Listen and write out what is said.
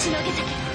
しのげたけど。